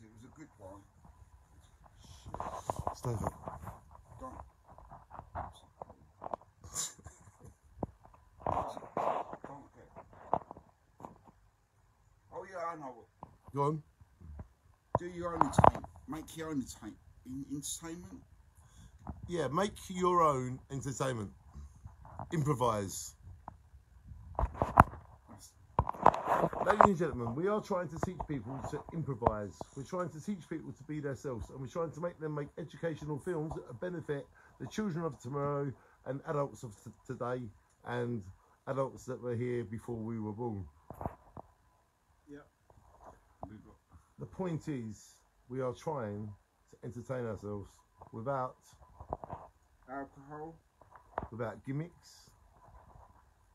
It was a good one. Stay there. Don't. Don't get. Oh yeah, I know. Go on. Do your own entertainment. Make your own entertainment. In, entertainment. Yeah, make your own entertainment. Improvise. That's, Ladies and gentlemen, we are trying to teach people to improvise. We're trying to teach people to be themselves, and we're trying to make them make educational films that benefit the children of tomorrow and adults of t- today and adults that were here before we were born. yeah. The point is, we are trying to entertain ourselves without Alcohol, without gimmicks,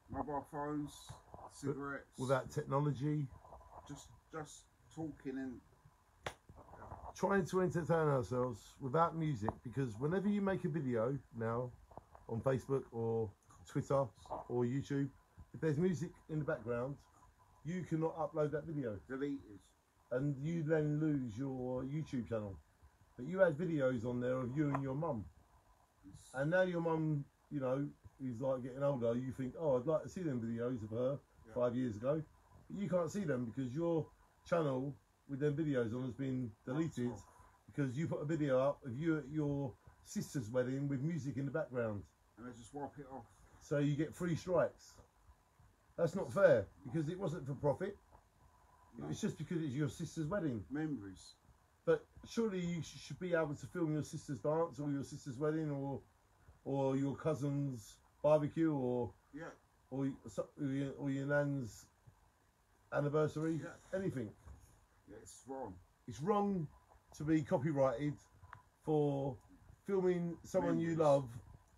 mobile phones, cigarettes. without technology, just just talking and trying to entertain ourselves without music because whenever you make a video now on Facebook or Twitter or YouTube, if there's music in the background, you cannot upload that video deleted. and you then lose your YouTube channel. But you had videos on there of you and your mum, and now your mum, you know, is like getting older. You think, oh, I'd like to see them videos of her. Five years ago, but you can't see them because your channel with them videos on has been deleted because you put a video up of you at your sister's wedding with music in the background. and they just wipe it off. So you get three strikes. That's not fair because it wasn't for profit. No. It's just because it's your sister's wedding. Memories. But surely you should be able to film your sister's dance or your sister's wedding or or your cousin's barbecue or Yeah, or, so- or, your, or your nan's anniversary. Yeah. Anything. yeah, it's wrong. It's wrong to be copyrighted for filming someone you Memories. love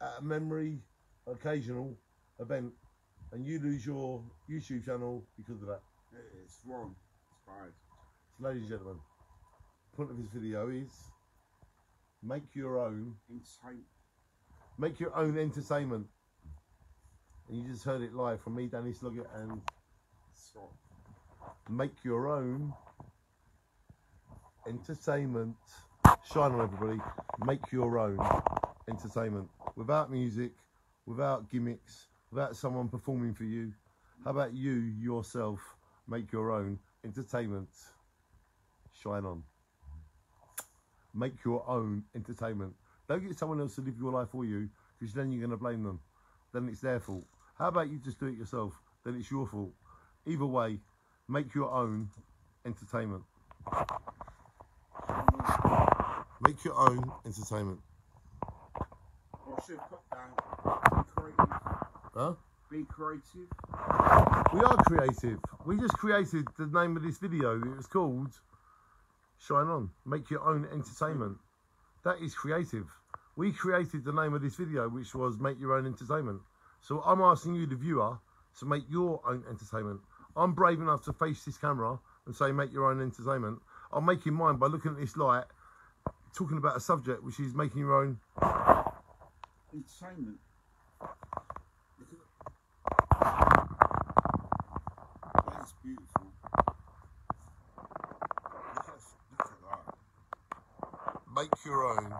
at a memory occasional event and you lose your YouTube channel because of that. Yeah, it's wrong. It's bad. So ladies and gentlemen, point of this video is make your own Entertain. make your own entertainment. And you just heard it live from me, Danny Sloggett, and make your own entertainment. Shine on everybody. Make your own entertainment without music, without gimmicks, without someone performing for you. How about you yourself make your own entertainment? Shine on. Make your own entertainment. Don't get someone else to live your life for you because then you're going to blame them. Then it's their fault. How about you just do it yourself? Then it's your fault. Either way, make your own entertainment. Make your own entertainment. Should put down. Be creative. Huh? Be creative. We are creative. We just created the name of this video. It was called Shine On. Make your own entertainment. That is creative. We created the name of this video, which was Make Your Own Entertainment. So I'm asking you, the viewer, to make your own entertainment. I'm brave enough to face this camera and say, Make your own entertainment. I'm making mine by looking at this light, talking about a subject which is making your own. Entertainment. Look at that. is beautiful. Look at, look at that. Make your own